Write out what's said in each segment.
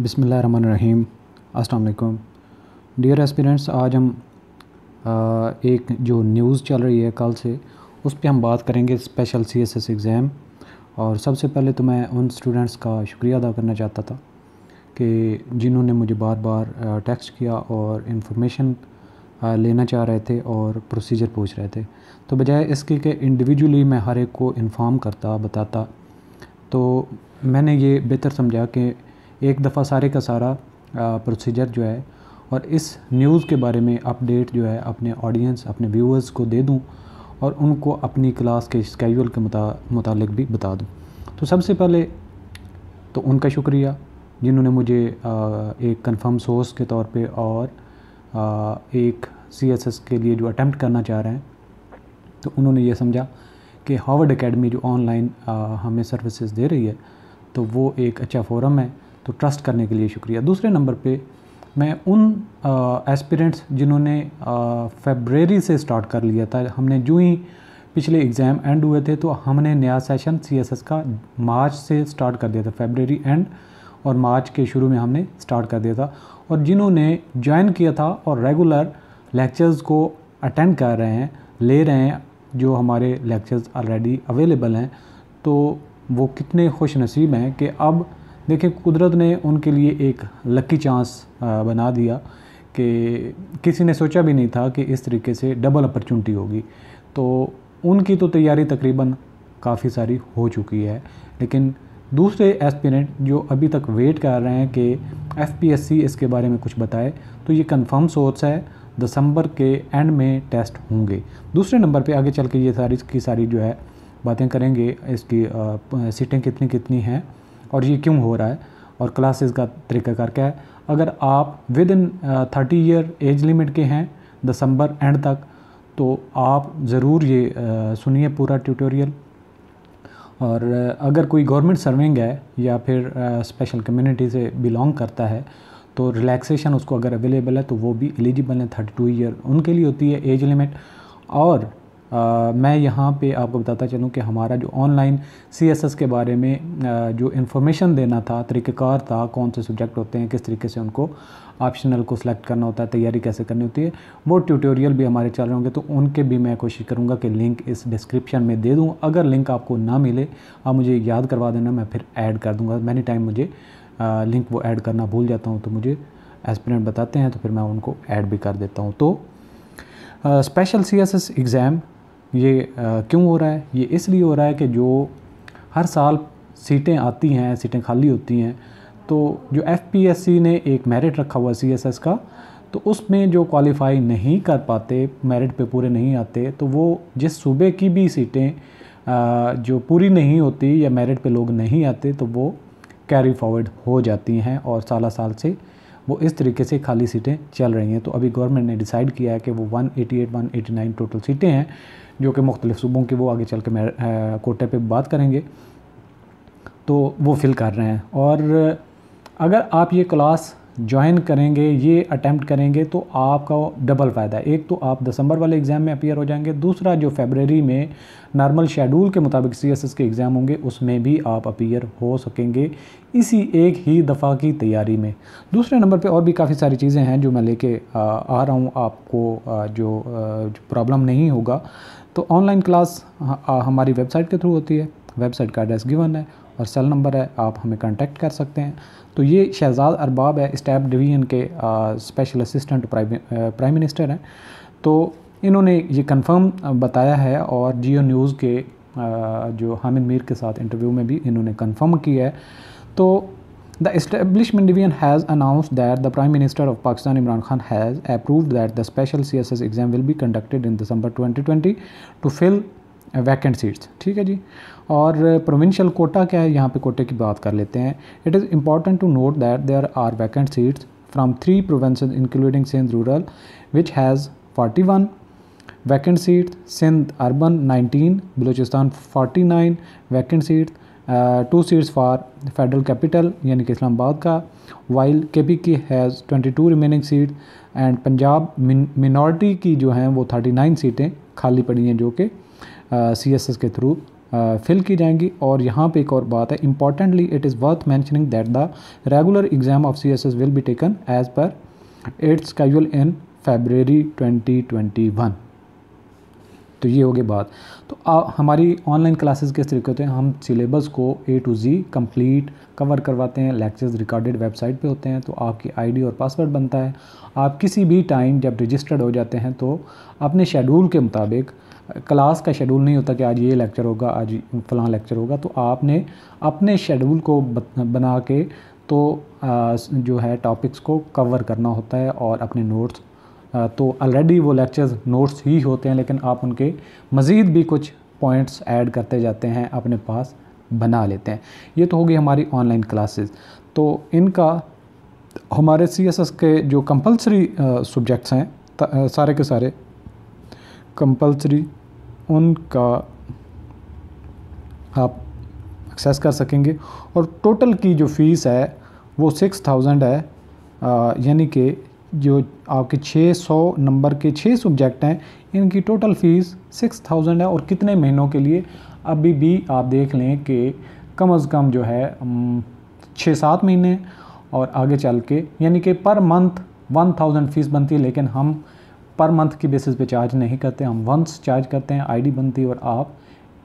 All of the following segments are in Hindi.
बिसमीम अस्सलाम डियर एस्पिरेंट्स आज हम आ, एक जो न्यूज़ चल रही है कल से उस पर हम बात करेंगे स्पेशल सीएसएस एग्ज़ाम। और सबसे पहले तो मैं उन स्टूडेंट्स का शुक्रिया अदा करना चाहता था कि जिन्होंने मुझे बार बार टेक्स्ट किया और इन्फॉर्मेशन लेना चाह रहे थे और प्रोसीजर पूछ रहे थे। तो बजाय इसके कि इंडिविजुअली मैं हर एक को इन्फॉर्म करता बताता तो मैंने ये बेहतर समझा कि एक दफ़ा सारे का सारा प्रोसीजर जो है और इस न्यूज़ के बारे में अपडेट जो है अपने ऑडियंस अपने व्यूअर्स को दे दूँ और उनको अपनी क्लास के स्केजूल के मुतालिक भी बता दूँ। तो सबसे पहले तो उनका शुक्रिया जिन्होंने मुझे एक कंफर्म सोर्स के तौर पे और एक सीएसएस के लिए जो अटैम्प्ट करना चाह रहे हैं तो उन्होंने ये समझा कि हार्वर्ड एकेडमी जो ऑनलाइन हमें सर्विसेज़ दे रही है तो वो एक अच्छा फोरम है। तो ट्रस्ट करने के लिए शुक्रिया। दूसरे नंबर पे मैं उन एस्पिरेंट्स जिन्होंने फेबररी से स्टार्ट कर लिया था, हमने जो ही पिछले एग्ज़ाम एंड हुए थे तो हमने नया सेशन सीएसएस का मार्च से स्टार्ट कर दिया था फेबररी एंड और मार्च के शुरू में हमने स्टार्ट कर दिया था। और जिन्होंने ज्वाइन किया था और रेगुलर लेक्चर्स को अटेंड कर रहे हैं, ले रहे हैं, जो हमारे लेक्चर्स ऑलरेडी अवेलेबल हैं तो वो कितने खुश नसीब हैं कि अब देखिए, कुदरत ने उनके लिए एक लकी चांस बना दिया कि किसी ने सोचा भी नहीं था कि इस तरीके से डबल अपॉर्चुनिटी होगी। तो उनकी तो तैयारी तकरीबन काफ़ी सारी हो चुकी है। लेकिन दूसरे एस्पिरेंट जो अभी तक वेट कर रहे हैं कि एफपीएससी इसके बारे में कुछ बताए तो ये कंफर्म सोर्स है, दिसंबर के एंड में टेस्ट होंगे। दूसरे नंबर पे आगे चल के ये सारी की सारी जो है बातें करेंगे, इसकी सीटें कितनी कितनी हैं। और ये क्यों हो रहा है? और क्लासेस का तरीक़ाकार क्या है? अगर आप within thirty year age limit के हैं दिसंबर एंड तक तो आप ज़रूर ये सुनिए पूरा ट्यूटोरियल और अगर कोई गवर्नमेंट सर्विंग है, या फिर स्पेशल कम्युनिटी से बिलोंग करता है तो रिलैक्सेशन उसको अगर अवेलेबल है तो वो भी एलिजिबल है। थर्टी टू ईयर उनके लिए होती है एज लिमिट और आ, मैं यहाँ पे आपको बताता चलूँ कि हमारा जो ऑनलाइन सीएसएस के बारे में आ, जो इन्फॉर्मेशन देना था तरीक़ेकार था कौन से सब्जेक्ट होते हैं किस तरीके से उनको ऑप्शनल को सिलेक्ट करना होता है तैयारी कैसे करनी होती है वो ट्यूटोरियल भी हमारे चल रहे होंगे तो उनके भी मैं कोशिश करूँगा कि लिंक इस डिस्क्रिप्शन में दे दूँ। अगर लिंक आपको ना मिले आप मुझे याद करवा देना मैं फिर ऐड कर दूँगा। मैनी टाइम मुझे आ, लिंक वो ऐड करना भूल जाता हूँ तो मुझे एस्पिरेंट बताते हैं तो फिर मैं उनको ऐड भी कर देता हूँ। तो स्पेशल सी एग्ज़ाम ये क्यों हो रहा है? ये इसलिए हो रहा है कि जो हर साल सीटें आती हैं, सीटें खाली होती हैं तो जो एफ़ ने एक मेरिट रखा हुआ सीएसएस का तो उसमें जो क्वालिफाई नहीं कर पाते मेरिट पे पूरे नहीं आते तो वो जिस सूबे की भी सीटें जो पूरी नहीं होती या मेरिट पे लोग नहीं आते तो वो कैरी फॉरवर्ड हो जाती हैं और साल साल से वो इस तरीके से खाली सीटें चल रही हैं। तो अभी गवर्नमेंट ने डिसाइड किया है कि वो 188 189 टोटल सीटें हैं, जो कि मुख्तलिफ़ सूबों की वो आगे चल के कोटे पे बात करेंगे। तो वो फिल कर रहे हैं। और अगर आप ये क्लास ज्वाइन करेंगे ये अटैम्प्ट करेंगे तो आपका डबल फ़ायदा एक तो आप दिसंबर वाले एग्ज़ाम में अपियर हो जाएँगे दूसरा जो फेबररी में नॉर्मल शेड्यूल के मुताबिक सीएसएस के एग्ज़ाम होंगे उसमें भी आप अपियर हो सकेंगे इसी एक ही दफ़ा की तैयारी में। दूसरे नंबर पे और भी काफ़ी सारी चीज़ें हैं जो मैं लेके आ, आ रहा हूँ। आपको जो, जो प्रॉब्लम नहीं होगा तो ऑनलाइन क्लास हमारी वेबसाइट के थ्रू होती है। वेबसाइट का एड्रेस गिवन है। और सेल नंबर है आप हमें कॉन्टैक्ट कर सकते हैं। तो ये शहजाद अरबाब है स्टैप डिवीज़न के स्पेशल असिस्टेंट प्राइम मिनिस्टर हैं। तो इन्होंने ये कंफर्म बताया है और जियो न्यूज़ के आ, जो हामिद मीर के साथ इंटरव्यू में भी इन्होंने कंफर्म किया है। तो the establishment division has announce that the prime minister of Pakistan Imran Khan has approve that the special C S S exam will be conducted in December twenty twenty two fill vacant seats ठीक है जी? और प्रोविंशियल कोटा क्या है? यहाँ पे कोटे की बात कर लेते हैं। It is important to note that there are vacant seats from three provinces including Sindh rural which has 41 vacant seat Sindh urban 19 Balochistan 49 vacant seat two seats for federal capital यानी कि इस्लामाबाद का वाइल के पी की has twenty two remaining seat and Punjab minority की जो हैं वो थर्टी नाइन सीटें खाली पड़ी हैं, जो कि सी एस एस के थ्रू फिल की जाएँगी। और यहाँ पे एक और बात है importantly it is worth mentioning that the regular exam of C S S will be taken as per its schedule in February 2021 तो ये होगी बात। तो आ, हमारी ऑनलाइन क्लासेस किस तरीके होते हैं? हम सिलेबस को A to Z complete cover करवाते हैं लेक्चर्स रिकॉर्डेड वेबसाइट पे होते हैं तो आपकी आईडी और पासवर्ड बनता है। आप किसी भी टाइम जब रजिस्टर्ड हो जाते हैं तो अपने शेड्यूल के मुताबिक क्लास का शेड्यूल नहीं होता कि आज ये लेक्चर होगा आज फ़लाँ लेक्चर होगा तो आपने अपने शेड्यूल को बना के तो जो है टॉपिक्स को कवर करना होता है और अपने नोट्स तो ऑलरेडी वो लेक्चर्स नोट्स ही होते हैं, लेकिन आप उनके मज़ीद भी कुछ पॉइंट्स ऐड करते जाते हैं, अपने पास बना लेते हैं। ये तो होगी हमारी ऑनलाइन क्लासेस तो इनका, हमारे सी एस एस के जो कंपलसरी सब्जेक्ट्स हैं सारे के सारे कंपलसरी उनका आप एक्सेस कर सकेंगे। और टोटल की जो फ़ीस है, वो सिक्स थाउज़ेंड है यानी कि जो आपके 600 नंबर के छः सब्जेक्ट हैं, इनकी टोटल फ़ीस सिक्स थाउज़ेंड है और कितने महीनों के लिए? अभी भी आप देख लें कि कम अज़ कम जो है छः सात महीने और आगे चल के, यानी कि per month one thousand fees बनती है, लेकिन हम पर मंथ की बेसिस पे चार्ज नहीं करते, हम वंस चार्ज करते हैं आईडी बनती है और आप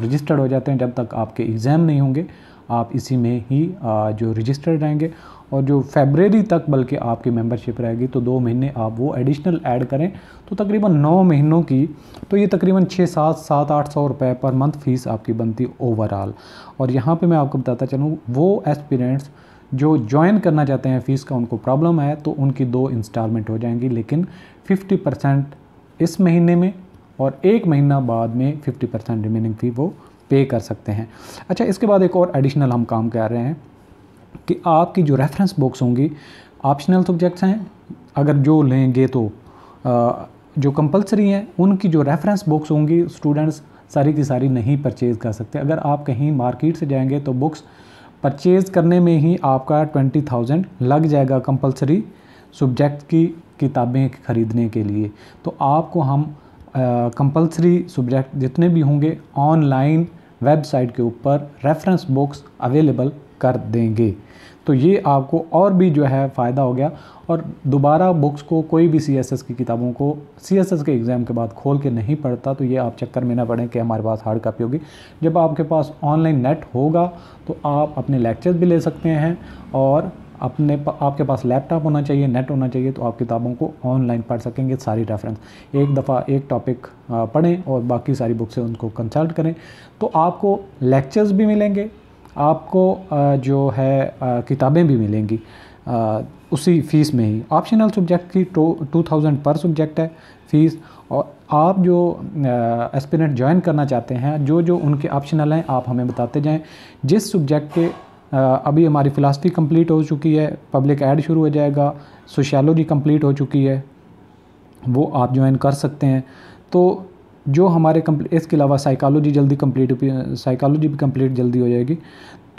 रजिस्टर्ड हो जाते हैं जब तक आपके एग्ज़ाम नहीं होंगे। आप इसी में ही जो रजिस्टर्ड रहेंगे। और जो फेबररी तक बल्कि आपकी मेंबरशिप रहेगी तो दो महीने आप वो एडिशनल ऐड करें तो तकरीबन नौ महीनों की तो ये तकरीबन छः, सात सात, आठ सौ रुपये पर मंथ फ़ीस आपकी बनती ओवरऑल और यहाँ पे मैं आपको बताता चलूँ, वो एस्पिरेंट्स जो ज्वाइन करना चाहते हैं फ़ीस का, उनको प्रॉब्लम है तो उनकी दो इंस्टॉलमेंट हो जाएँगी, लेकिन 50 परसेंट इस महीने में और एक महीना बाद में 50 परसेंट रिमेनिंग फ़ी वो पे कर सकते हैं। अच्छा इसके बाद एक और एडिशनल हम काम कर रहे हैं कि आपकी जो रेफरेंस बुक्स होंगी ऑप्शनल सब्जेक्ट्स हैं। अगर जो लेंगे तो आ, जो कंपलसरी हैं उनकी जो रेफरेंस बुक्स होंगी स्टूडेंट्स सारी की सारी नहीं परचेज़ कर सकते। अगर आप कहीं मार्केट से जाएँगे तो बुक्स परचेज़ करने में ही आपका ट्वेंटी थाउज़ेंड लग जाएगा कंपलसरी सब्जेक्ट की किताबें ख़रीदने के लिए। तो आपको हम कंपलसरी सब्जेक्ट जितने भी होंगे ऑनलाइन वेबसाइट के ऊपर रेफरेंस बुक्स अवेलेबल कर देंगे। तो ये आपको और भी जो है फ़ायदा हो गया और दोबारा बुक्स को, कोई भी सीएसएस की किताबों को सीएसएस के एग्ज़ाम के बाद खोल के नहीं पढ़ता तो ये आप चक्कर में ना पड़ें कि हमारे पास हार्ड कापी होगी। जब आपके पास ऑनलाइन नेट होगा तो आप अपने लेक्चर्स भी ले सकते हैं और अपने आपके पास लैपटॉप होना चाहिए नेट होना चाहिए तो आप किताबों को ऑनलाइन पढ़ सकेंगे, सारी रेफरेंस एक दफ़ा एक टॉपिक पढ़ें और बाकी सारी बुक से उनको कंसल्ट करें। तो आपको लेक्चर्स भी मिलेंगे, आपको जो है किताबें भी मिलेंगी उसी फ़ीस में ही। ऑप्शनल सब्जेक्ट की टू थाउज़ेंड पर सब्जेक्ट है फ़ीस और आप जो एस्पिरेंट ज्वाइन करना चाहते हैं, जो जो उनके ऑप्शनल हैं, आप हमें बताते जाएँ। जिस सब्जेक्ट के अभी हमारी फ़िलासफ़ी कंप्लीट हो चुकी है पब्लिक ऐड शुरू हो जाएगा सोशलोजी कंप्लीट हो चुकी है, वो आप ज्वाइन कर सकते हैं। तो जो हमारे इसके अलावा साइकोलॉजी जल्दी कंप्लीट साइकोलॉजी भी कंप्लीट जल्दी हो जाएगी।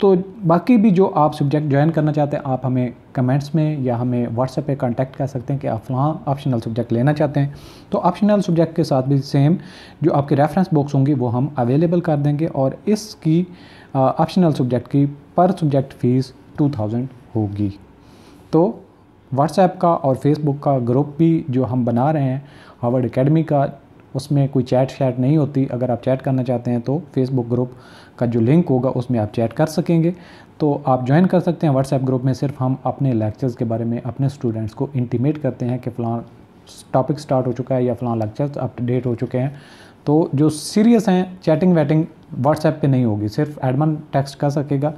तो बाकी भी जो आप सब्जेक्ट ज्वाइन करना चाहते हैं, आप हमें कमेंट्स में या हमें व्हाट्सएप पे कांटेक्ट कर सकते हैं कि आप फलां ऑप्शनल सब्जेक्ट लेना चाहते हैं। तो ऑप्शनल सब्जेक्ट के साथ भी सेम जो आपके रेफरेंस बॉक्स होंगी, वो हम अवेलेबल कर देंगे और इसकी ऑप्शनल सब्जेक्ट की पर सब्जेक्ट फ़ीस टू थाउज़ेंड होगी। तो व्हाट्सएप का और फेसबुक का ग्रुप भी जो हम बना रहे हैं हार्वर्ड एकेडमी का उसमें कोई चैट शैट नहीं होती। अगर आप चैट करना चाहते हैं तो फेसबुक ग्रुप का जो लिंक होगा, उसमें आप चैट कर सकेंगे। तो आप ज्वाइन कर सकते हैं व्हाट्सएप ग्रुप में। सिर्फ़ हम अपने लेक्चर्स के बारे में, अपने स्टूडेंट्स को इंटीमेट करते हैं कि फ़लाँ टॉपिक स्टार्ट हो चुका है या फ़लाँ लेक्चर्स अप टू हो चुके हैं। तो जो सीरियस हैं चैटिंग वैटिंग व्हाट्सएप पे नहीं होगी। सिर्फ़ एडमन टेक्स्ट कर सकेगा।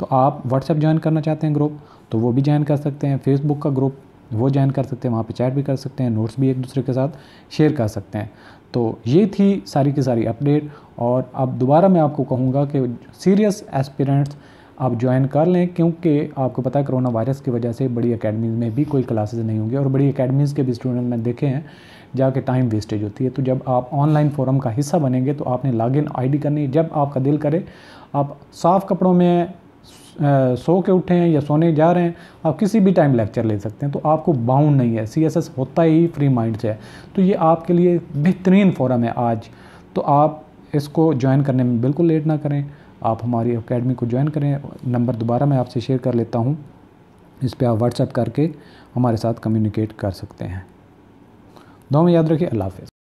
तो आप व्हाट्सएप ज्वाइन करना चाहते हैं ग्रुप तो वो भी ज्वाइन कर सकते हैं। फेसबुक का ग्रुप वो ज्वाइन कर सकते हैं, वहाँ पे चैट भी कर सकते हैं, नोट्स भी एक दूसरे के साथ शेयर कर सकते हैं। तो ये थी सारी की सारी अपडेट और अब दोबारा मैं आपको कहूँगा कि सीरियस एस्पिरेंट्स आप ज्वाइन कर लें, क्योंकि आपको पता है कोरोना वायरस की वजह से बड़ी अकेडमीज़ में भी कोई क्लासेस नहीं होंगी और बड़ी अकेडमीज़ के भी स्टूडेंट मैंने देखे हैं जाके टाइम वेस्टेज होती है। तो जब आप ऑनलाइन फोरम का हिस्सा बनेंगे तो आपने लॉगिन आईडी करनी जब आपका दिल करे, आप साफ़ कपड़ों में सो के उठे हैं या सोने जा रहे हैं, आप किसी भी टाइम लेक्चर ले सकते हैं तो आपको बाउंड नहीं है। सीएसएस होता ही फ्री माइंड से है। तो ये आपके लिए बेहतरीन फोरम है आज। तो आप इसको ज्वाइन करने में बिल्कुल लेट ना करें। आप हमारी अकेडमी को ज्वाइन करें। नंबर दोबारा मैं आपसे शेयर कर लेता हूँ। इस पर आप व्हाट्सएप करके हमारे साथ कम्युनिकेट कर सकते हैं। दो में याद रखिए। अल्लाह हाफ़